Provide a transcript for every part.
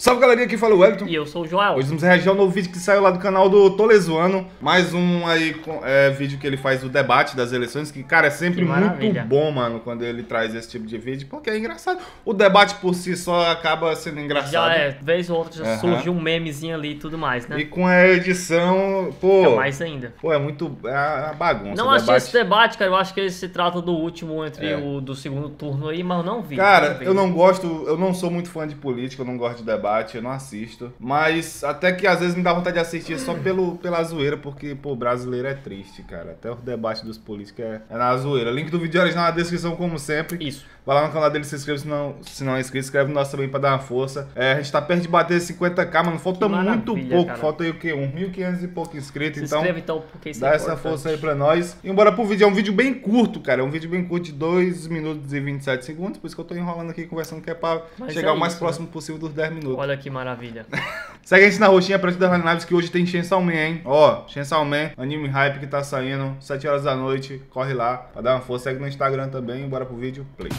Salve galerinha, aqui fala o Wellington. E eu sou o Joel. Hoje vamos reagir ao novo vídeo que saiu lá do canal do Tolezuano. Mais um aí, é, vídeo que ele faz do debate das eleições, que, cara, é sempre muito bom, mano, quando ele traz esse tipo de vídeo, porque é engraçado. O debate por si só acaba sendo engraçado. Já é, vez ou outra já Aham. surge um memezinho ali e tudo mais, né? E com a edição, pô, Fica mais ainda. pô, é muito, é a bagunça. Não achei debate. esse debate, cara. Eu acho que ele se trata do último entre É. o do segundo turno aí, mas eu não vi. Cara, vi. eu não gosto, eu não sou muito fã de política, eu não gosto de debate, eu não assisto. Mas até que às vezes me dá vontade de assistir só pelo, pela zoeira, porque, pô, brasileiro é triste, cara. Até o debate dos políticos é, é na zoeira. Link do vídeo original na descrição, como sempre. Isso. Vai lá no canal dele, se inscreve se não, se não é inscrito, inscreve no nosso também pra dar uma força. É, a gente tá perto de bater 50k, mano. Falta muito pouco, cara. falta aí o quê? Um 1.500 e pouco inscritos, Se então. inscreva então, porque isso Dá é essa importante. força aí pra nós. E bora pro vídeo. É um vídeo bem curto, cara. É um vídeo bem curto de 2 minutos e 27 segundos. Por isso que eu tô enrolando aqui conversando que é pra Mas chegar é o mais isso, próximo possível dos 10 minutos. Olha que maravilha. Segue a gente na roxinha pra dar lives que hoje tem Chainsaw Man, hein? Ó, Chainsaw Man, anime hype que tá saindo, 7 horas da noite. Corre lá pra dar uma força. Segue no Instagram também. Bora pro vídeo. Play.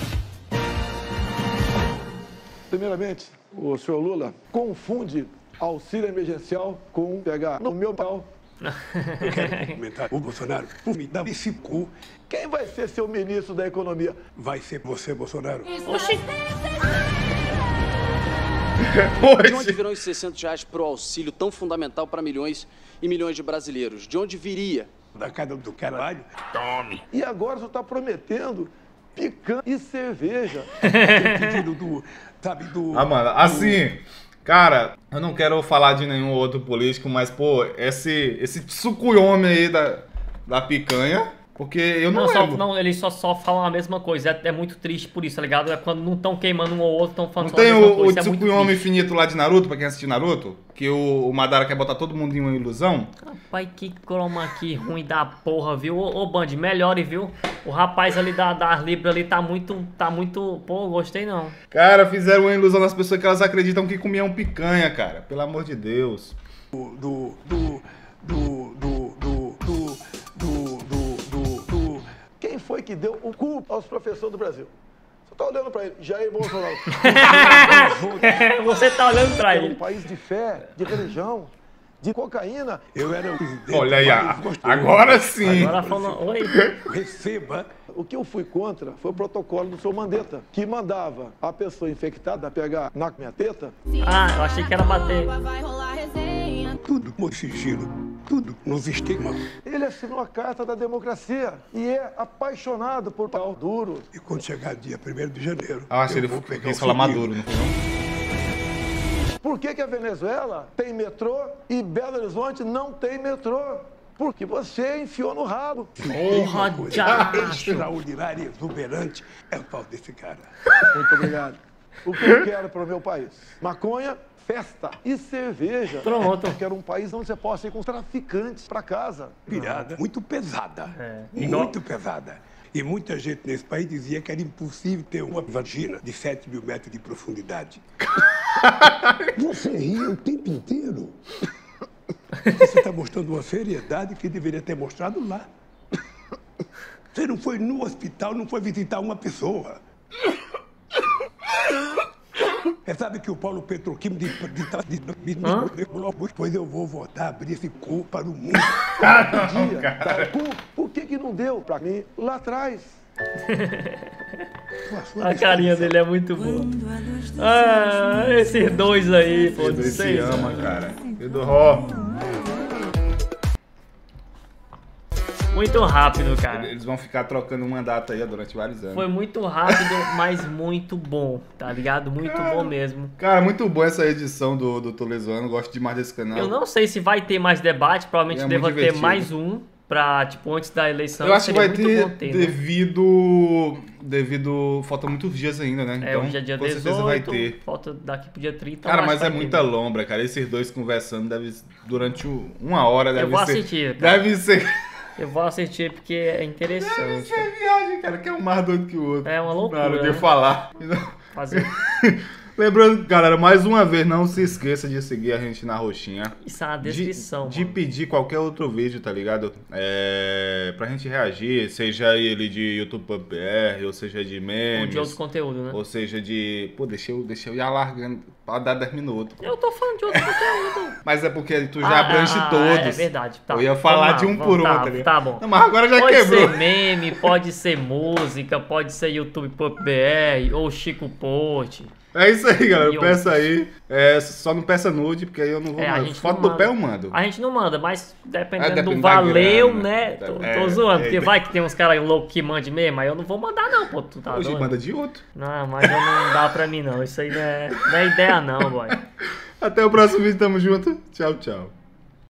Primeiramente, o senhor Lula confunde auxílio emergencial com pegar no meu pau. Eu quero comentar. O Bolsonaro me dá esse cu. Quem vai ser seu ministro da Economia? Vai ser você, Bolsonaro. Oxi. De onde Hoje. virão os 600 reais pro auxílio tão fundamental para milhões e milhões de brasileiros? De onde viria? Da casa do caralho. E agora o senhor está prometendo picanha e cerveja. Pedido do. Sabe, do. Ah, mano, assim. Cara, eu não quero falar de nenhum outro político, mas, pô, esse, esse sucuyome aí da, da picanha. Porque eu não, Não, só, não, eles só, só falam a mesma coisa. É, é muito triste por isso, tá ligado? É quando não estão queimando um ou outro, estão falando Não tem mesma o, o coisa. É muito Tsukuyomi triste. infinito lá de Naruto, pra quem assistiu Naruto? Que o, o Madara quer botar todo mundo em uma ilusão? Rapaz, que chroma aqui ruim da porra, viu? Ô, ô Band, melhore, viu? O rapaz ali da, da Libra ali tá muito. Tá muito. Pô, gostei não. Cara, fizeram uma ilusão nas pessoas que elas acreditam que comiam picanha, cara. Pelo amor de Deus. Do. Do. Do. Do. Foi que deu o cu aos professores do Brasil? Você está olhando para ele, Jair Bolsonaro. Você tá olhando pra É um ele. país de fé, de religião, de cocaína. Eu era o presidente. Olha aí, mais a- gostoso. agora sim. Agora falando. Oi. Receba. O que eu fui contra foi o protocolo do senhor Mandetta, que mandava a pessoa infectada pegar na minha teta Ah, eu achei que era bater. Com sigilo. Tudo nos estigmas. Ele assinou a Carta da Democracia e é apaixonado por pau duro. E quando chegar dia 1 de janeiro. Ah, acho que eu ele vou pegar o falar. Maduro, não foi não? Por que, que a Venezuela tem metrô e Belo Horizonte não tem metrô? Porque você enfiou no rabo. Porra, diacho. extraordinária e exuberante é o pau desse cara. Muito obrigado. O que eu quero para o meu país? Maconha, festa e cerveja. Pronto. Eu quero um país onde você possa ir com os traficantes para casa. Pirada, muito pesada. É, Muito pesada. E muita gente nesse país dizia que era impossível ter uma vagina de 7 mil metros de profundidade. Você ria o tempo inteiro. Você está mostrando uma seriedade que deveria ter mostrado lá. Você não foi no hospital, não foi visitar uma pessoa. Você sabe que o Paulo Petroquímico de, de, de, de, Hã? Pois eu vou voltar a abrir esse cu para o mundo. Dia, tá? por, por que, que não deu para mim lá atrás? A carinha dele é muito boa. Ah, esses dois aí, pô, se ama, cara. Pedro Ró. Muito rápido, cara. Eles vão ficar trocando mandato aí durante vários anos. Foi muito rápido, mas muito bom, tá ligado? Muito bom mesmo. Cara, muito boa essa edição do, do Tolezuano. Gosto demais desse canal. Eu não sei se vai ter mais debate, provavelmente É deva ter divertido. mais um pra, tipo, antes da eleição. Eu acho que vai ter, bom ter, né? devido. Devido. Faltam muitos dias ainda, né? É, hoje é dia com 18, certeza vai ter. falta daqui pro dia 30. Cara, eu mas é ter muita lombra, cara. Esses dois conversando deve durante uma hora deve vou ser. assistir, cara. Deve ser. Eu vou assistir porque é interessante. ser viagem, cara, que é um mais doido que o outro. É uma loucura, Na hora de né? falar. Fazer. Lembrando, galera, mais uma vez, não se esqueça de seguir a gente na roxinha. Isso é na De, descrição, de mano. pedir qualquer outro vídeo, tá ligado? É, pra gente reagir, seja ele de YouTube BR, ou seja de Ou memes, de outro conteúdo, né? ou seja de... Pô, deixa eu, deixa eu ir alargando pra dar 10 minutos. Eu tô falando de outro conteúdo. Mas é porque tu já Ah, abrange ah, todos. É verdade. Tá. Eu ia falar Vamos de um vamos- por um, tá, tá ligado? Tá bom. Não, mas agora já pode quebrou. ser meme, pode ser música, pode ser YouTube Pop BR ou Chico Porte. É isso aí, galera. E Peça aí. É, só não peça nude, porque aí eu não vou É, Foto do pé eu mando. A gente não manda, mas dependendo Ah, depende do valeu, grana. né? Tô, tô É, zoando, é, porque vai que tem uns caras loucos que mandem mesmo, aí eu não vou mandar não, pô, tu tá Hoje doido? manda de outro. Não, mas não dá pra mim não, isso aí não é, não é ideia não, boy. Até o próximo vídeo, tamo junto. Tchau, tchau.